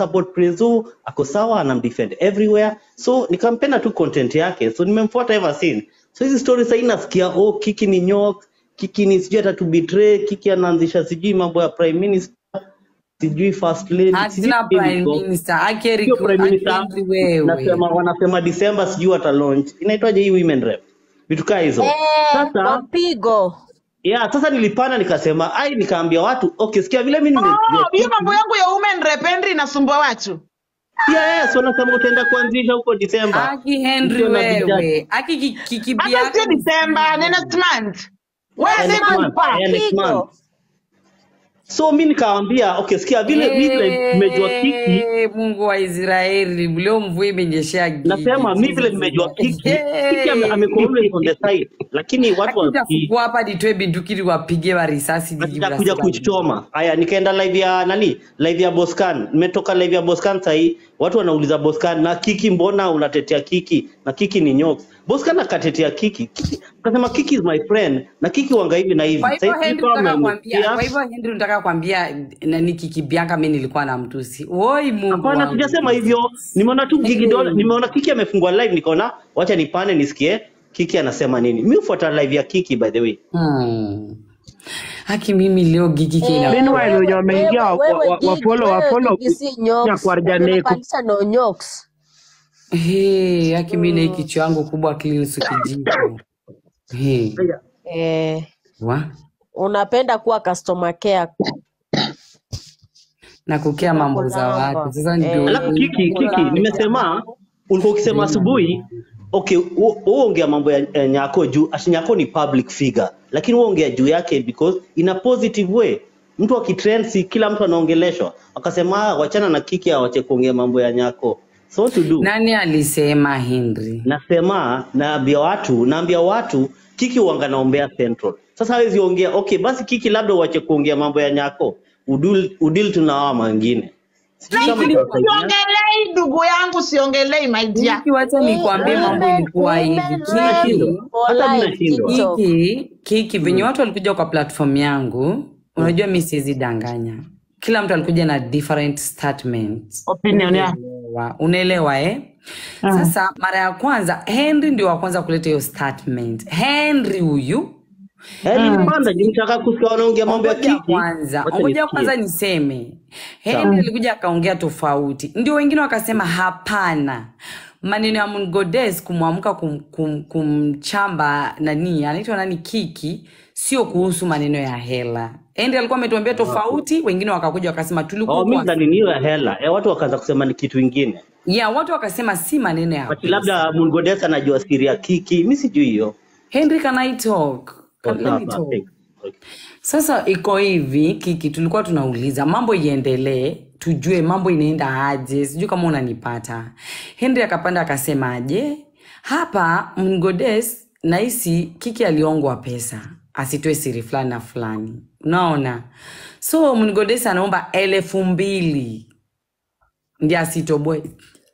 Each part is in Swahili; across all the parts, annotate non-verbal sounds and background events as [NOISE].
support Prezo, ako sawa, anamdefend everywhere. So nikampenda tu content yake, so nimemfuata ever since. So hizi stories sasa nasikia oh, Kiki ni nyok, Kiki ni sijui hata betray, Kiki anaanzisha sijui mambo ya prime minister, sijui first lady, sijui Hatina prime minister akeri prime minister, nasema wanasema December sijui wata launch. Inaitwaje hii women rep? Vitu kaa hizo. Eh, Sasa mapigo. Yeah, sasa nilipana nikasema, ai, nikaambia watu okay, sikia vile mimi Oh, nimejua hiyo mambo yangu ya women rep Henry inasumbua watu. Yeah, yeah, so nasema utaenda kuanzisha huko Disemba. Aki Henry Ukiwa na vijana. wewe. Aki ki- kikibi Hata sio yako December, ni next month. Wewe next sema month. Yeah, next month. So mi nikawambia okay, sikia vile vile nimejua kiki, Mungu wa Israeli, leo mvua imenyeshea nasema mi vile nimejua kiki, kiki ame, amekuwa on the side, lakini watu akitafungua hapa nitoe bindukiri niwapige wa risasi atakuja Brasila. kuchoma. Haya, nikaenda live ya nani, live ya Boscan. Nimetoka live ya Boscan sahii, watu wanauliza Boscan na Kiki, mbona unatetea Kiki na Kiki ni nyoka? Boscan akatetea Kiki, Kiki akasema Kiki is my friend na Kiki wanga hivi na hivi. Kwa hivyo Henry nataka unataka kuambia, nani nani kikibianga mimi nilikuwa na mtusi. Oi Mungu Hapana, wangu. sijasema hivyo. Nimeona tu Gigi Dola, nimeona Kiki amefungua live, nikaona wacha nipane nisikie Kiki anasema nini. Mimi hufuata live ya Kiki by the way. Hmm. Haki mimi leo Gigi kina. Eh, Meanwhile, wenye wameingia wa- wewe, wa- wa- Gigi, wafollow wewe Gigi ya nyoks. kuarjaneko Unapandisha no nyoks. Hey, haki mimi na hii kichwa yangu kubwa kilinusu kijiko. Hey. Eh, Wa? unapenda kuwa customer care. Na kukea mambo za watu. Sasa ndio Eh, Alafu Kiki, Kiki, nimesema ulikuwa ukisema asubuhi okay, wewe ongea mambo ya ya Nyako juu ati Nyako ni public figure, lakini wewe ongea juu yake because in a positive way. Mtu akitrend, si kila mtu anaongeleshwa. Akasema "Ah, wachana na Kiki, awache kuongea mambo ya Nyako. So to do? nani alisema Henry? nasema naambia watu naambia watu kiki wanga naombea central sasa hawezi ongea okay basi kiki labda uache kuongea mambo ya nyako udil, udil tunawa mangine sijui kama Siongelei ndugu yangu, siongelei my dear. Kiki, wacha nikwambie mambo Women, ilikuwa hivi. Kiki, Hata mimi nashindwa. Kiki, Kiki, venye watu walikuja kwa platform yangu, unajua mi siwezi danganya. Kila mtu alikuja na different statements. opinion ya Unaelewa, unaelewa eh? Sasa mara ya kwanza Henry ndio wa kwanza kuleta hiyo statement. Henry huyu Eh, nilipanda juu nitaka kusikia wanaongea mambo ya kiki. kwanza, ngoja kwanza niseme. Henry alikuja akaongea tofauti, ndio wengine wakasema hapana, maneno ya Mungodes kumwamka kum, kum, kumchamba nani anaitwa nani Kiki sio kuhusu maneno ya hela. Endi alikuwa ametuambia tofauti, wengine wakakuja wakasema tulikuwa Oh, mimi kwa... nadhani ya hela. E, watu wakaanza kusema ni kitu ingine. Yeah, watu wakasema si maneno ya labda Mungodes anajua siri ya kiki. Mi sijui hiyo. Henry, can I talk? Sasa iko hivi Kiki, tulikuwa tunauliza mambo iendelee, tujue mambo inaenda aje, sijui kama unanipata. Henry akapanda akasema, aje hapa Mgodes nahisi Kiki aliongwa pesa asitoe siri fulani na fulani, unaona. So Mgodes anaomba elfu mbili. Ndi asitoboe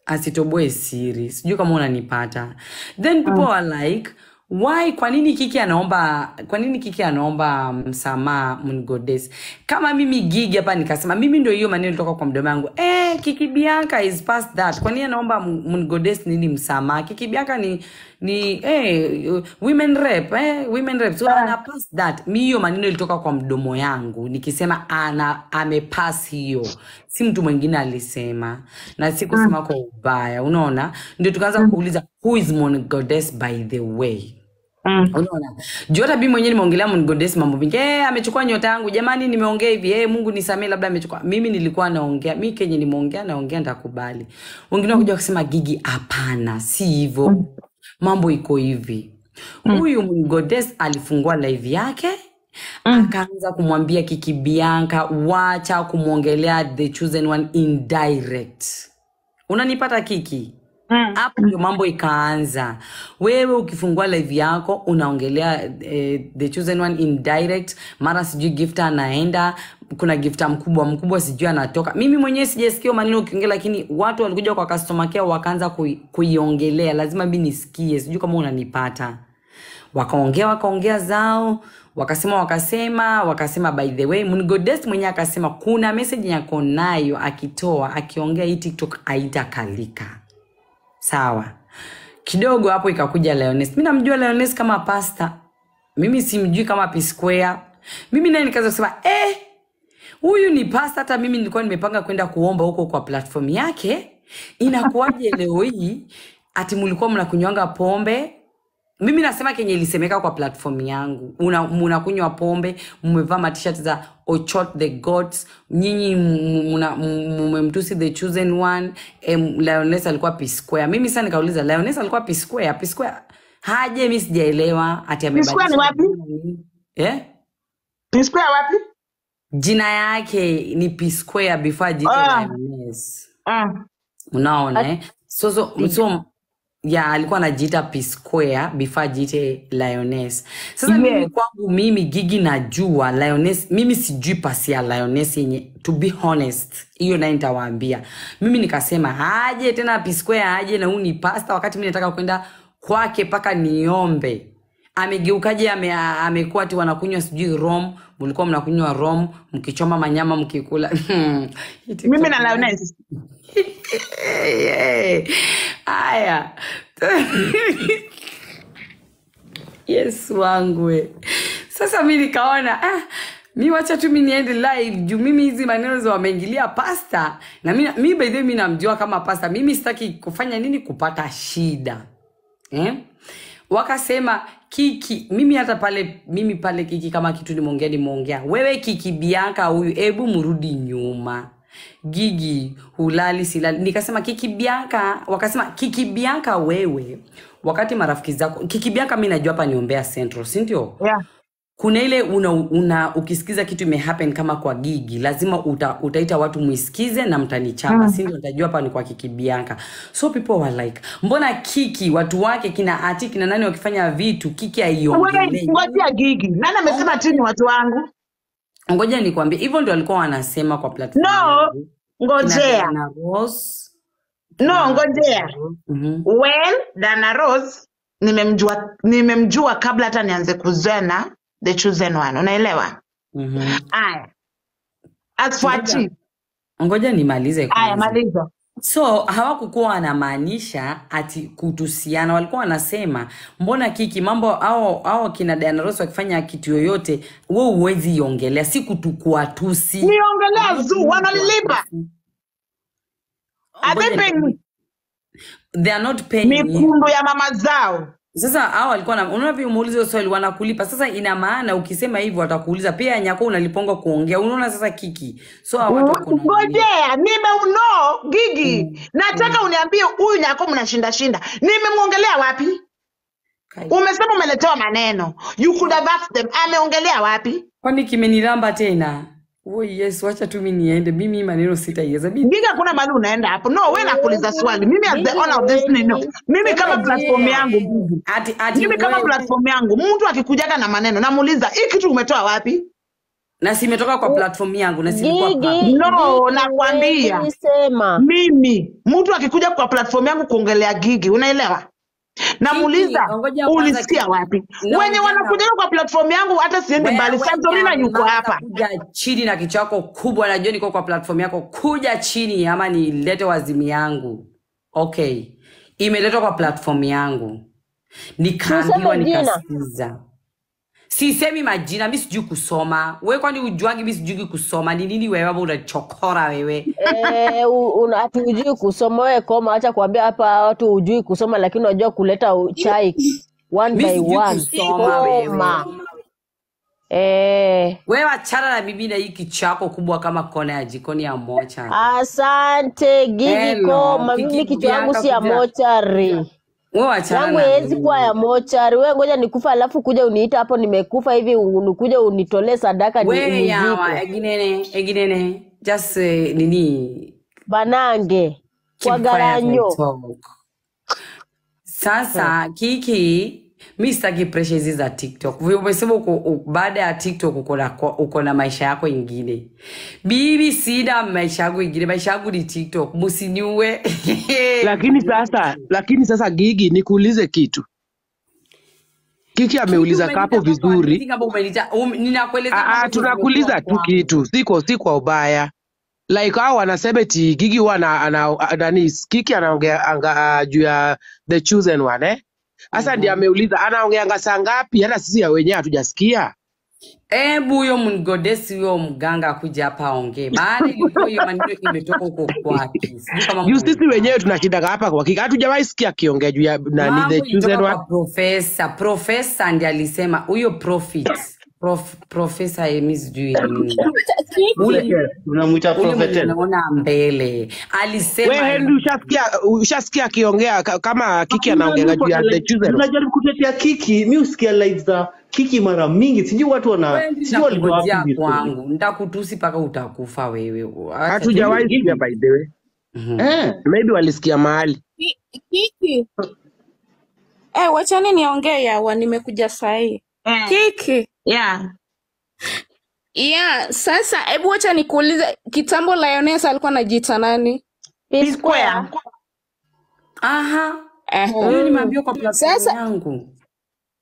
asitoboe siri sijui kama unanipata. Then people are like why kwa nini kiki anaomba kwa nini kiki anaomba msamaha mngodes kama mimi gigi hapa nikasema mimi ndio hiyo maneno toka kwa mdomo wangu. Eh kiki bianca is past that. Kwa nini anaomba mngodes nini msamaha? Kiki bianca ni ni eh, women rep eh, women rep. So ana pass that. Mi hiyo maneno ilitoka kwa mdomo yangu nikisema ana amepass hiyo. Si mtu mwingine alisema na sikusema kwa ubaya. Unaona? Ndio tukaanza kuuliza who is Goddess by the way Mm. unaona? Juu hata mimi mwenyewe nimeongelea Goddess mambo mingi. Eh amechukua nyota yangu. Jamani nimeongea hivi. Eh mungu nisamee labda amechukua. Mimi nilikuwa naongea. Mimi kenye nimeongea naongea ndakubali wengine wakuja kusema gigi hapana. Si hivyo. Mambo iko hivi. Huyu Goddess alifungua live yake Mm. akaanza kumwambia Kiki Bianca wacha kumwongelea the chosen one indirect. Unanipata Kiki hapo mm. ndio mambo ikaanza. Wewe ukifungua live yako unaongelea eh, the chosen one in direct, mara sijui gifta anaenda kuna gifta mkubwa mkubwa sijui anatoka. Mimi mwenyewe sijasikia maneno ukiongea lakini watu walikuja kwa customer care wakaanza kui- kuiongelea. Lazima mi nisikie sijui kama unanipata. Wakaongea wakaongea zao wakasema wakasema wakasema by the way mnigodes mwenyewe akasema kuna message yako nayo akitoa akiongea hii tiktok haitakalika sawa kidogo hapo ikakuja Leones. Mi namjua Leones kama pasta, mimi simjui kama P Square. Mimi naye nikaanza kusema eh, huyu ni pasta. Hata mimi nilikuwa nimepanga kwenda kuomba huko kwa platform yake. Inakuwaje [LAUGHS] leo hii ati mlikuwa mnakunywanga pombe mimi nasema kenye ilisemeka kwa platform yangu Una- munakunywa pombe mmevaa matishat za ochot the gods nyinyi mmemtusi the chosen one em, lioness alikuwa P square mimi sasa nikauliza lioness alikuwa P square P square haje mi sijaelewa ati wapi? jina nini. eh? P Square wapi? jina yake ni P square before jite Ah. lioness Ah. unaona eh? so, so, so ya alikuwa anajiita P Square before ajiite Lioness. Sasa Yes. mimi kwangu mimi Gigi najua Lioness, mimi sijui pasi ya Lioness yenye to be honest, hiyo naye nitawaambia. Mimi nikasema aje tena P Square aje na huu ni pasta, wakati mimi nataka kwenda kwake mpaka niombe amegeukaje ame, amekuwa ati wanakunywa sijui rom mlikuwa mnakunywa rom mkichoma manyama mkikula [LAUGHS] Mimi na Lioness. [LAUGHS] Haya. Yesu wangu we. Sasa mi nikaona ah, mi wacha tu mi niende live. Juu mimi hizi maneno za wameingilia pasta na mi, mi by the way mi namjua kama pasta. Mimi sitaki kufanya nini? Kupata shida. Eh? wakasema kiki mimi hata pale mimi pale kiki kama kitu nimeongea nimeongea. Wewe kiki bianka huyu hebu mrudi nyuma gigi hulali silali nikasema kiki bianka wakasema kiki bianka wewe wakati marafiki zako kiki bianka mi najua hapa niombea central sindio Yeah. kuna ile una, una ukisikiza kitu imehappen kama kwa gigi lazima uta, utaita watu muisikize na mtanichapa mm. sindio nitajua hapa ni kwa kiki bianka so people were like mbona kiki watu wake kina ati kina nani wakifanya vitu kiki haiongelei ngojea gigi. Nani amesema tu ni watu wangu? Ngoja nikwambie hivyo ndio walikuwa wanasema kwa platform No, ngojea. dana rose No, ngojea. mhm. Well, Dana Rose nimemjua nimemjua kabla hata nianze kuzena the chosen one. Unaelewa? Mhm. Aya. As for Ngoja. Chief. ngoja nimalize maliza. So hawakukuwa wanamaanisha ati kutusiana walikuwa wanasema mbona kiki mambo au au kina Diana Ross wakifanya kitu yoyote we uwezi iongelea si kutukuatusi Niongelea zu wanalilipa. Are they paying they are not paying. Mikundu ya mama zao. Sasa hao walikuwa na unaona vile umuulize hiyo swali wanakulipa sasa ina maana ukisema hivyo watakuuliza pia nyako unaliponga kuongea unaona sasa kiki so hao watu Ngojea, nini? uno nimeuno Mm. Nataka uniambie huyu nyako mnashinda shinda. Nimemwongelea wapi? Kai. Umesema umeletewa maneno. You could have asked them. Ameongelea wapi? kwani kimeniramba tena oh yes wacha tu mi niende mimi maneno sitaiweza giga kuna hakuna mahali unaenda hapo. No, we nakuuliza swali. Mimi as the owner of this thing, no. Mimi kama platform yangu ati ati Mimi kama platform yangu mtu akikujaga na maneno namuuliza hii kitu umetoa wapi? na simetoka kwa platform yangu na si Gigi, public. No, nakwambia. Mimi mtu akikuja kwa platform yangu kuongelea Gigi, unaelewa? Namuuliza ulisikia wapi? Wenye wanakuja kwa platform yangu, hata siendi mbali. Santorina yuko hapa. kuja chini na kichwa chako kubwa najua niko kwa platform yako. Kuja chini ama nilete wazimu yangu. Okay. Imeletwa kwa platform yangu. Nikaambiwa nikasikiza sisemi majina mi sijui kusoma. We kwani ujuangi mi sijui kusoma? Ni nini wewe? Ama unachokora wewe? Eh, ati ujui kusoma? Wewe koma, acha kuambia hapa watu ujui kusoma, lakini unajua kuleta chai one by one. kusoma. Eh, wewe achana na mimi na hii kichako kubwa kama kona ya jikoni ya mocha. Asante Gigi koma. Mimi kichwa yangu si ya mochari yangu haiwezi kuwa ya mochari. Wewe ngoja nikufa, alafu kuja uniita hapo nimekufa hivi, unikuja unitole sadaka eginene eginene just uh, nini? Banange. Kwa garanyo. sasa kiki mi sitaki presha hizi za tiktok. Umesema uko- baada ya tiktok uko na uko na maisha yako ingine. Bibi sina maisha yangu ingine. Maisha yangu ni tiktok. Musiniue [LAUGHS] lakini sasa lakini sasa gigi nikuulize kitu. Kiki ameuliza kapo vizuri. Ah, ninakueleza ah, tunakuuliza tu kitu, siko si kwa ubaya. Like hao wanasema ti Gigi huwa ana, ana, nani Kiki anaongea uh, juu ya the chosen one eh? Sasa Mhm. ameuliza anaongeanga saa ngapi? Hata sisi ya wenyewe hatujasikia. Ebu huyo mgodesi huyo mganga akuja hapa aongee, maana ilikuwa hiyo maneno imetoka huko kwake. Juu sisi wenyewe tunashindaga hapa kwa kika hatujawahi sikia akiongea juu ya nani the chosen one. profesa. Profesa ndiye alisema huyo prophet prof, profesa Emi sijui nini ule Yes, tunamwita ule mwenye prophetess. unaona mbele We alisema Henry, ushasikia ushasikia akiongea ka- kama Kiki anaongea juu ya one. kutetea Kiki. Mi usikia live za Kiki mara mingi, sijui watu wana kwangu, ntakutusi mpaka utakufa wewe. Hatujawahi tu. sikia by the way. Mhm. Eh, Maybe walisikia mahali. Kiki, eh, wachani niongee yawa, nimekuja sahii. Eh, Kiki, yeah. yeah, sasa hebu wacha nikuulize, kitambo Lioness alikuwa anajiita nani? P P Square. Square. Aha, Eh. nimeambiwa kwa platform Sasa yangu.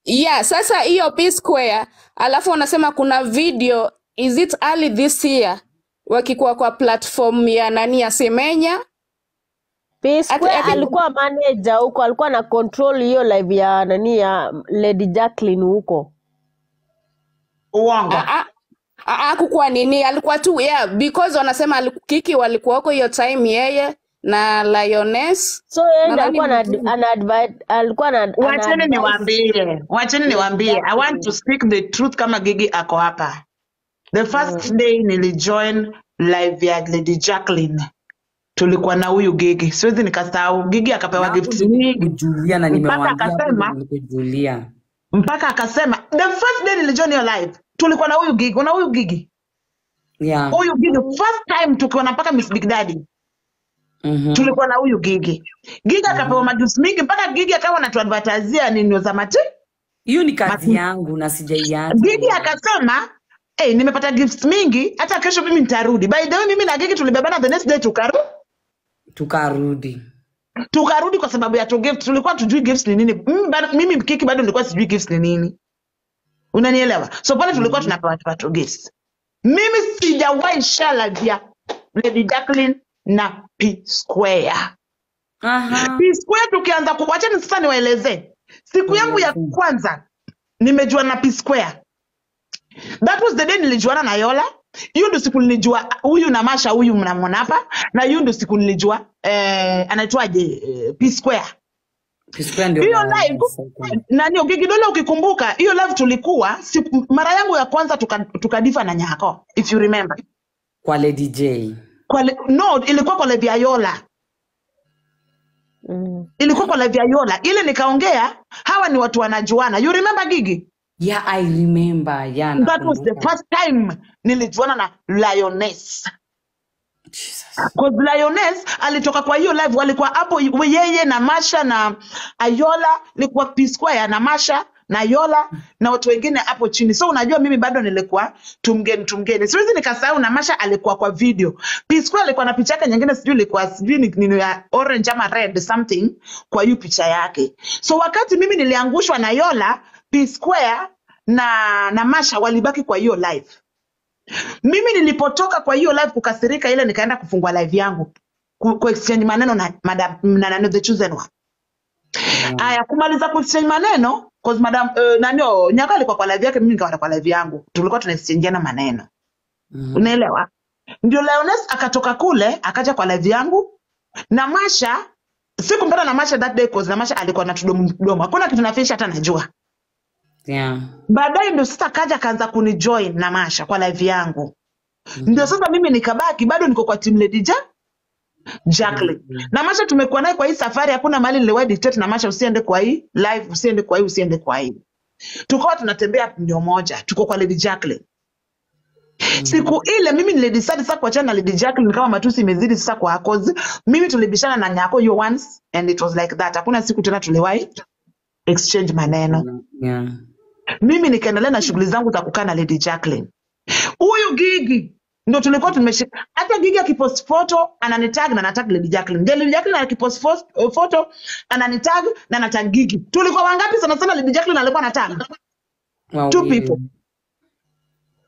yeah, sasa hiyo P Square, alafu wanasema kuna video, is it early this year, wakikuwa kwa platform ya nani ya Semenya P-Square alikuwa manager huko, alikuwa na control hiyo live ya nani ya Lady Jacqueline huko. Uongo. Ah, ah, ah, ah, kukuwa nini alikuwa tu yeah, because wanasema Kiki walikuwa huko hiyo time yeye na Lioness So yeye ndiye alikuwa na alikuwa ana Wacheni niwaambie, wacheni niwaambie. I want to speak the truth kama Gigi ako hapa. The first Mm. day nilijoin live ya Lady Jacqueline, tulikuwa na huyu Gigi, siwezi nikasahau. Gigi akapewa Na ndio nyingi mpaka nimewaambia akasema mpaka akasema the first day nilijoin hiyo live tulikuwa na huyu Gigi, una huyu Gigi, Yeah. huyu Gigi first time tukiwa na mpaka Miss Big Daddy Mm-hmm. tulikuwa na huyu Gigi. Gigi akapewa majuzi mingi mpaka Gigi akawa anatuadvertizia nini za mati Hiyo ni kazi mati. yangu na sijaianza Gigi akasema hey, nimepata gifts mingi, hata kesho mimi nitarudi. By the way, mimi na Gigi tulibebana the next day tukaru Tukarudi. tukarudi kwa sababu ya tu gift. Tulikuwa tujui gifts ni nini. Mimi Kiki bado nilikuwa sijui gifts ni nini, unanielewa? So pale tulikuwa Mhm. tunapewa watu gifts. Mimi sijawahi shala vya Lady Jacqueline na P Square. Aha. P Square tukianza kuwachani sasa niwaeleze siku yangu ya kwanza nimejua na P Square. That was the day nilijuana na Yola. Hiyo ndio siku nilijua huyu na Masha huyu mnamwona hapa, na hiyo ndo siku nilijua eh, anaitwaje eh, P Square. Hiyo live nani ukikidole ukikumbuka hiyo live tulikuwa si, mara yangu ya kwanza tukadifa tuka tukadifa na Nyako if you remember. Kwa Lady J. Kwa le, no, ilikuwa kwa live ya Yola. Mm. Ilikuwa kwa live ya Yola. Ile nikaongea hawa ni watu wanajuana. You remember Gigi? Yeah, I remember. Yeah, That was the first time nilijuana na Lioness. Cause Lioness alitoka kwa hiyo live, walikuwa hapo yeye na Masha na Ayola, ilikuwa P Square na Masha na Yola na watu wengine hapo chini. So unajua mimi bado nilikuwa tumgeni tumgeni, siwezi nikasahau. Na Masha alikuwa kwa video, P Square alikuwa na picha yake nyingine, sijui ilikuwa sijui ni nini ya orange ama red something kwa hiyo picha yake. So wakati mimi niliangushwa na Yola, P Square na na Masha walibaki kwa hiyo live. Mimi nilipotoka kwa hiyo live kukasirika ile, nikaenda kufungua live yangu ku, ku exchange maneno na madam na nani the chosen one. Aya, kumaliza ku exchange maneno cause madam uh, nani oh, Nyaka alikuwa kwa live yake, mimi nikawa kwa live yangu, tulikuwa tuna exchangeana maneno, Mhm. unaelewa? Ndio Leones akatoka kule akaja kwa live yangu na Masha. Sikumpata na Masha that day cause na Masha alikuwa na tudomo mdomo, hakuna kitu nafisha hata najua. Yeah. Baadaye ndio sasa kaja akaanza kunijoin na Masha kwa live yangu, mm. ndio Mhm. sasa mimi nikabaki bado niko kwa team Lady Ja Jacqueline. Mhm. Na Masha tumekuwa naye kwa hii safari, hakuna mahali niliwahi dictate na Masha, usiende kwa hii live, usiende kwa hii, usiende kwa hii. Tukawa tunatembea ndio moja, tuko kwa Lady Jacqueline. Mm. Siku ile mimi nilidecide sasa kuachana na Lady Jacqueline kama matusi imezidi sasa kwa cause mimi tulibishana na Nyako hiyo once and it was like that. Hakuna siku tena tuliwahi exchange maneno. Yeah. Mimi nikaendelea na shughuli zangu za kukaa na Lady Jacqueline. Huyu Gigi ndo tulikuwa tumeshika hata gigi akipost photo ananitag na natag lady jacqueline. Ndio lady jacqueline akipost fos- photo ananitag na natag gigi. Tulikuwa wangapi sana sana lady jacqueline alikuwa anatag? Two wawili people.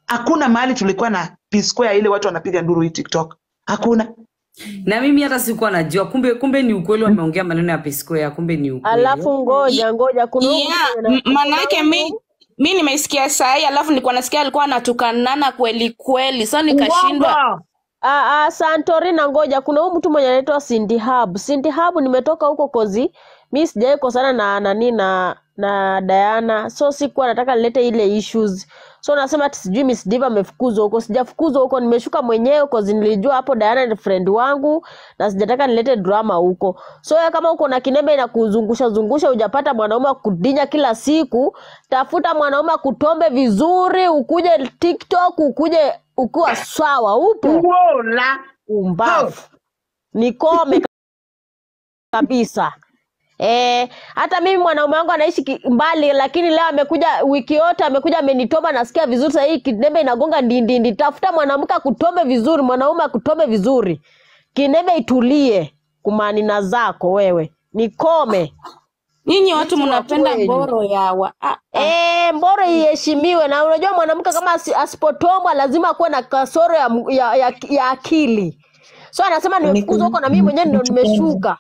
Hakuna mahali tulikuwa na P square ile watu wanapiga nduru hii tiktok. Hakuna. Na mimi hata sikuwa najua. Kumbe kumbe ni ukweli wameongea maneno ya P-Square kumbe ni ukweli. Alafu ngoja ngoja kuna huyu yeah, mwenye m- na- manake mi mi nimeisikia sahii, alafu nilikuwa nasikia alikuwa anatukanana kweli kweli. So nikashindwa. Uh, Ah, Santori na ngoja, kuna huyu mtu mwenye anaitwa Cindy Hub. Cindy Hub nimetoka huko kozi, mi kosana na nani na na Diana, so sikuwa nataka nilete ile issues. So nasema ati sijui Miss Diva amefukuzwa huko, sijafukuzwa huko, nimeshuka mwenyewe cause nilijua hapo Diana ni friend wangu na sijataka nilete drama huko. So ya kama uko na kinembe inakuzungusha zungusha, hujapata mwanaume akudinya kudinya kila siku, tafuta mwanaume akutombe vizuri, ukuje TikTok, ukuje ukiwa sawa, upo? Uola umbavu. Nikome [LAUGHS] kabisa Eh, hata mimi mwanaume wangu anaishi mbali lakini leo amekuja wiki yote amekuja amenitoma nasikia vizuri sasa hii kinembe inagonga ndindindi tafuta mwanamke akutombe vizuri mwanaume akutombe vizuri. Kinembe itulie kumanina zako wewe. Nikome. Nyinyi watu mnapenda mboro ya wa, ah, ah. Eh, mboro iheshimiwe. Na unajua mwanamke kama asipotomwa asipotombwa lazima kuwe na kasoro ya, ya, ya, ya akili. So anasema nimefukuzwa huko na mimi mwenyewe ndo nimeshuka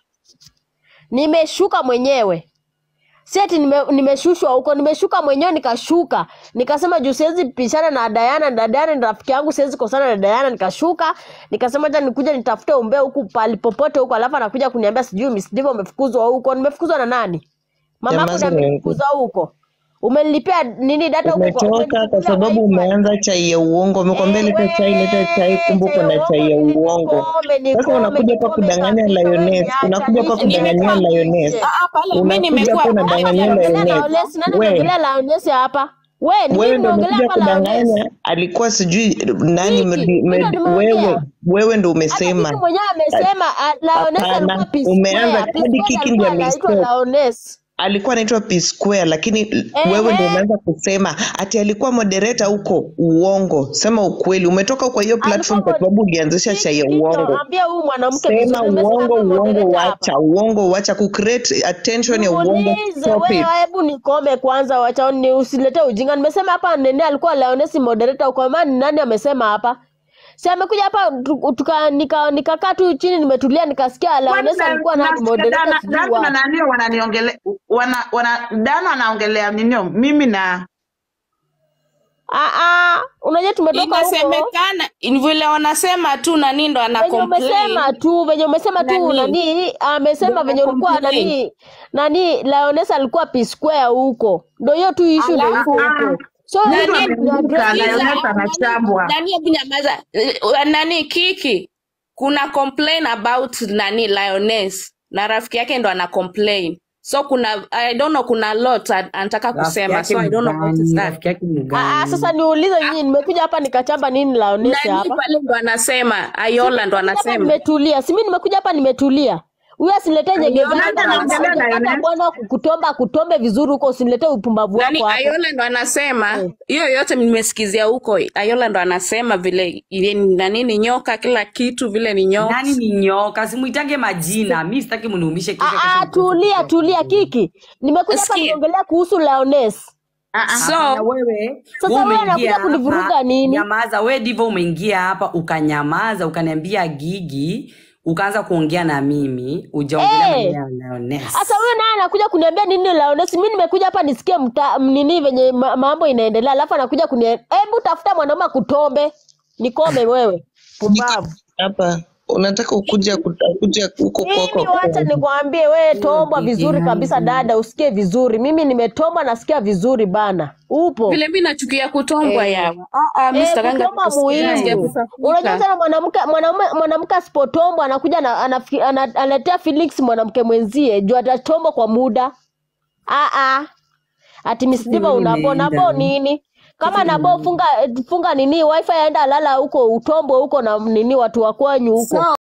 nimeshuka mwenyewe. Seti nime, nimeshushwa huko nimeshuka mwenyewe nikashuka. Nikasema juu siwezi pishana na dayana na dayana ni rafiki yangu siwezi kosana na dayana nikashuka. Nikasema acha nikuja nitafute umbea huku pali popote huko alafu anakuja kuniambia sijui misdivo umefukuzwa huko. Nimefukuzwa na nani? Mama yako ndio amefukuzwa huko umenilipia nini data huko kwa- Umetoka kwa umenilipia sababu wifi umeanza chai ya uongo. Umekwambia leta chai, leta chai, kumbe uko na chai ya uongo. Sasa unakuja hapa kudanganya Lioness, unakuja hapa kudanganya Lioness, Ah, ah, pale mi unakuja nimekuwa Lioness. nani We, ameongelea Lioness hapa we ni wewe ndo nimeongelea umekuja hapa Lioness kudanganya, alikuwa sijui nani, ndo nimeongea. wewe wewe ndo hata Kiki umesema. mwenyewe amesema ah, Lioness alikuwa Hapana, umeanza kadi hadi Kiki alikuwa ndiye anaitwa amestop. Lioness alikuwa anaitwa P Square, lakini eh, wewe ndio umeanza kusema ati alikuwa modereta huko. Uongo, sema ukweli. Umetoka kwa hiyo platform kwa sababu ulianzisha cha ya uongo. ambia huyu mwanamke Sema uongo, uongo wacha, uongo wacha, kucreate attention ya uongo. Stop it. hebu nikome kwanza, wacha ni usilete ujinga. Nimesema hapa nene alikuwa Leonesi moderator uko maana nani amesema hapa? Si amekuja hapa tu- tuka nika nikakaa tu chini nimetulia nikasikia na- alikuwa nani moderator sijui Dana na nani wananiongelea wana, wana Dana anaongelea nini? Mimi na Ah ah, unajua tumetoka huko. Inasemekana vile wanasema tu nani ndo ana venye umesema tu venye umesema tu nani? nani amesema venye ulikuwa nani nani Lioness alikuwa P Square huko, ndo hiyo tu issue ndo iko ah, huko. So nani hebu nyamaza? Eh, nani kiki? Kuna complain about nani lioness. Na rafiki yake ndo ana complain. So kuna i don't know kuna lot anataka kusema. so i don't know what is that. Ah, ah, sasa niulize Ah, nyinyi, nimekuja hapa nikachamba nini Lioness nani pale ndo anasema? Ayola ndo anasema. nimetulia, si mimi nimekuja hapa nimetulia. Ayola yako ndo bwana. kutomba kutombe vizuri huko, usimlete upumbavu wako hapo. ayola ndo anasema hiyo hiyo yote nimesikizia huko ayola ndo anasema vile ile ni- nani ni nyoka kila kitu vile ni nyoka. nani ni nyoka simuitage majina mi sitaki mniumishe kesho Ah, kesho ah, tulia tulia Kiki. Nimekuja hapa niongelea kuhusu Leones. ah, ah. so wewe Sasa wewe umeingia anakuja kunivuruga nini? nyamaza wewe, divo umeingia hapa ukanyamaza ukaniambia gigi ukaanza kuongea na mimi ujaongelea hey. Sasa huyo naye anakuja kuniambia nini Lioness? Mimi nimekuja hapa nisikie mta, nini venye ma, mambo inaendelea, alafu anakuja kuni hebu tafuta mwanaume akutombe nikome wewe, pumbavu. Hapa unataka ukuja kuja huko Mimi kwako wacha nikwambie, wewe tobwa vizuri kabisa dada, usikie vizuri. Mimi nimetombwa, nasikia vizuri bana, upo vile Mimi nachukia kutombwa eh. yawa ah, ah, mi Eh, sitakanga muhimu. Unajua sana mwanamke mwanamume mwanamke asipotombwa anakuja na anafi- ana- analetea Felix mwanamke mwenzie juu atatombwa kwa muda. Ah ah. Ati Miss Diva Mimi unabo nabo nini? Kama nabo funga funga nini wifi aenda lala huko utombo huko na nini watu wakwanyu huko. so